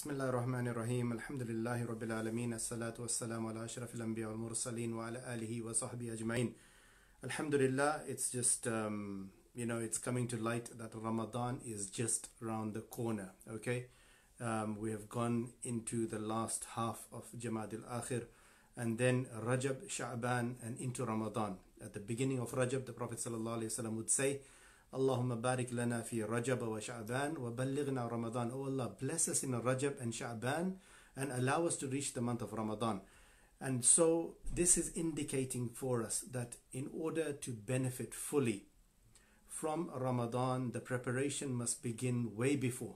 بسم الله الرحمن الرحيم الحمد لله رب العالمين الصلاة والسلام على أشرف الأنبياء والمرسلين وعلى آله وصحبه أجمعين Alhamdulillah, it's just, um, you know, it's coming to light that Ramadan is just around the corner, okay? Um, we have gone into the last half of Jamad al-Akhir and then Rajab, Sha'ban and into Ramadan. At the beginning of Rajab, the Prophet ﷺ would say, Allahumma barik lana fi Rajab wa Sha'ban wa ballighna Ramadan. Oh Allah, bless us in Rajab and Sha'ban and allow us to reach the month of Ramadan. And so this is indicating for us that in order to benefit fully from Ramadan, the preparation must begin way before.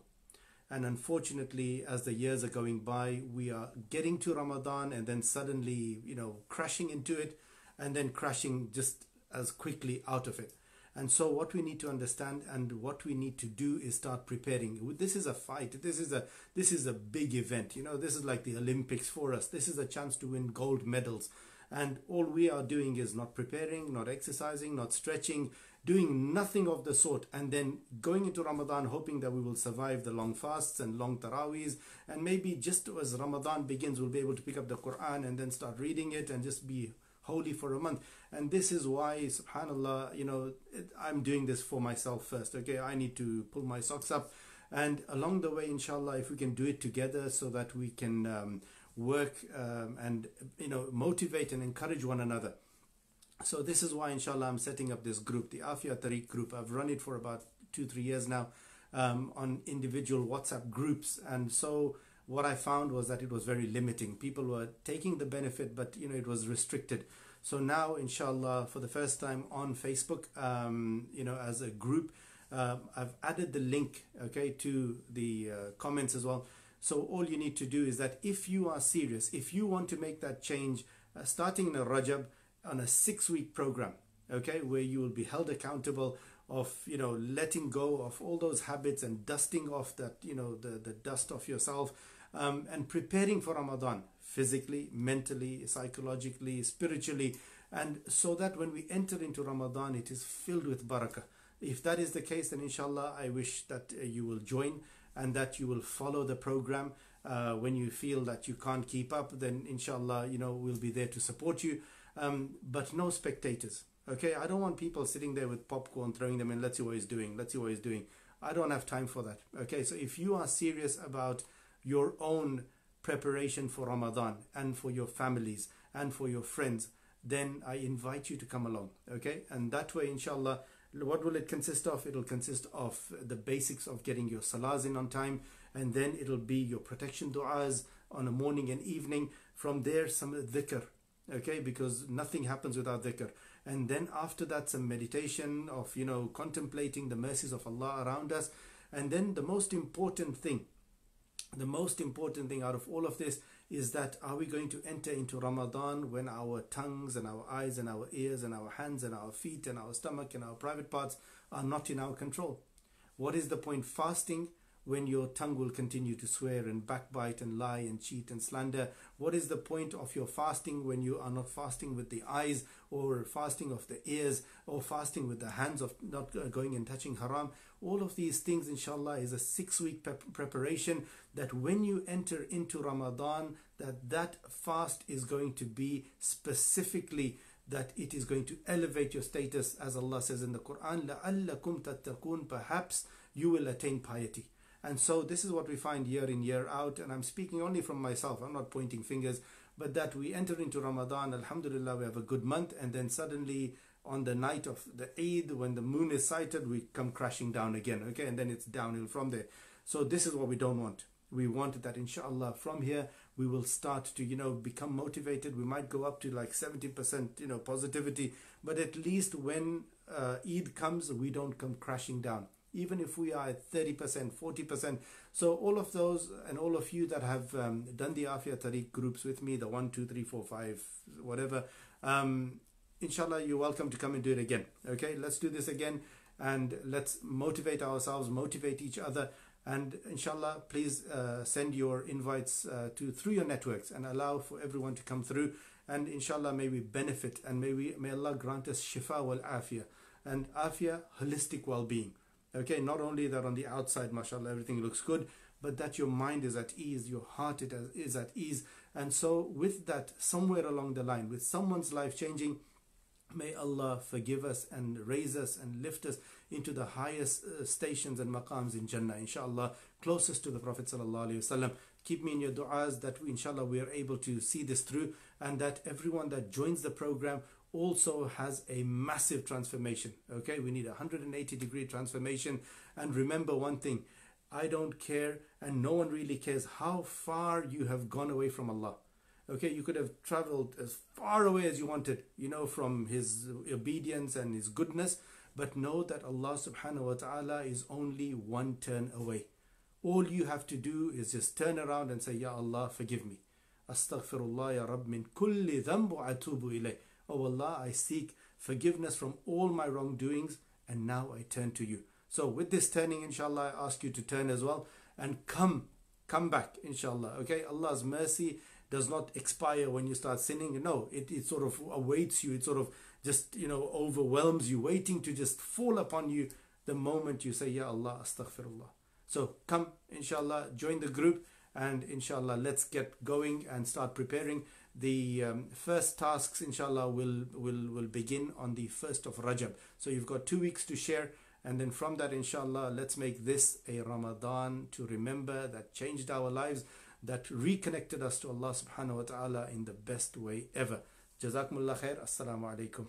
And unfortunately, as the years are going by, we are getting to Ramadan and then suddenly, you know, crashing into it and then crashing just as quickly out of it. And so, what we need to understand and what we need to do is start preparing. This is a fight. This is a this is a big event. You know, this is like the Olympics for us. This is a chance to win gold medals. And all we are doing is not preparing, not exercising, not stretching, doing nothing of the sort, and then going into Ramadan hoping that we will survive the long fasts and long tarawih, And maybe just as Ramadan begins, we'll be able to pick up the Quran and then start reading it and just be holy for a month. And this is why subhanallah you know i'm doing this for myself first okay? I need to pull my socks up. And along the way inshallah if we can do it together so that we can um, work um, and you know motivate and encourage one another. So this is why inshallah i'm setting up this group the Aafiyah tariq group. I've run it for about two three years now um, on individual whatsapp groups. And so what I found was that it was very limiting. People were taking the benefit, but you know it was restricted. So now, inshallah, for the first time on Facebook, um, you know, as a group, uh, I've added the link, okay, to the uh, comments as well. So all you need to do is that if you are serious, if you want to make that change, uh, starting in a Rajab on a six-week program, okay, where you will be held accountable of you know letting go of all those habits and dusting off that you know the the dust of yourself um, and preparing for Ramadan physically, mentally, psychologically, spiritually, and so that when we enter into Ramadan, it is filled with barakah. If that is the case, then inshallah, I wish that uh, you will join and that you will follow the program. Uh, when you feel that you can't keep up, then inshallah, you know, we'll be there to support you. Um, but no spectators. Okay, I don't want people sitting there with popcorn, throwing them in. Let's see what he's doing. Let's see what he's doing. I don't have time for that. Okay, so if you are serious about your own preparation for Ramadan and for your families and for your friends, then I invite you to come along. Okay, and that way, inshallah, what will it consist of? It'll consist of the basics of getting your salahs in on time, and then it'll be your protection du'as on a morning and evening. From there, some dhikr, okay, because nothing happens without dhikr. And then after that, some meditation of, you know, contemplating the mercies of Allah around us. And then the most important thing, the most important thing out of all of this is that are we going to enter into Ramadan when our tongues and our eyes and our ears and our hands and our feet and our stomach and our private parts are not in our control? What is the point fasting when your tongue will continue to swear and backbite and lie and cheat and slander? What is the point of your fasting when you are not fasting with the eyes or fasting of the ears or fasting with the hands of not going and touching haram? All of these things, inshallah, is a six week preparation that when you enter into Ramadan, that that fast is going to be specifically that it is going to elevate your status as Allah says in the Quran لَعَلَّكُمْ تَتَّقُونَ perhaps you will attain piety and so this is what we find year in, year out. And I'm speaking only from myself. I'm not pointing fingers. But that we enter into Ramadan, Alhamdulillah, we have a good month. And then suddenly on the night of the Eid, when the moon is sighted, we come crashing down again. Okay. And then it's downhill from there. So this is what we don't want. We want that inshallah from here we will start to you know become motivated. We might go up to like 70% you know positivity. But at least when uh, Eid comes, we don't come crashing down even if we are at 30%, 40%. So all of those and all of you that have um, done the Aafiyah Tariq groups with me, the one, two, three, four, five, whatever, um, inshallah, you're welcome to come and do it again. Okay, let's do this again and let's motivate ourselves, motivate each other. And inshallah, please uh, send your invites uh, to through your networks and allow for everyone to come through. And inshallah, may we benefit and may we may Allah grant us shifa wal afia and afia, holistic well-being. Okay, not only that on the outside, mashallah, everything looks good, but that your mind is at ease, your heart is at ease. And so, with that, somewhere along the line, with someone's life changing, May Allah forgive us and raise us and lift us into the highest uh, stations and maqams in Jannah, inshallah, closest to the Prophet Keep me in your du'as that we, inshallah we are able to see this through and that everyone that joins the program also has a massive transformation. Okay, we need a 180 degree transformation. And remember one thing I don't care, and no one really cares how far you have gone away from Allah. Okay, you could have traveled as far away as you wanted, you know, from His obedience and His goodness, but know that Allah subhanahu wa ta'ala is only one turn away. All you have to do is just turn around and say, Ya Allah, forgive me. Astaghfirullah ya Rabb min kulli dhanbu atubu ilayh. Oh Allah, I seek forgiveness from all my wrongdoings and now I turn to you. So with this turning, inshallah, I ask you to turn as well and come, come back, inshallah. Okay, Allah's mercy does not expire when you start sinning. No, it, it sort of awaits you. It sort of just, you know, overwhelms you, waiting to just fall upon you the moment you say, Ya Allah, astaghfirullah. So come, inshallah, join the group and inshallah, let's get going and start preparing. The um, first tasks, inshallah, will, will, will begin on the 1st of Rajab. So you've got two weeks to share. And then from that, inshallah, let's make this a Ramadan to remember that changed our lives, that reconnected us to Allah subhanahu wa ta'ala in the best way ever. Jazakumullah khair. Assalamu alaikum.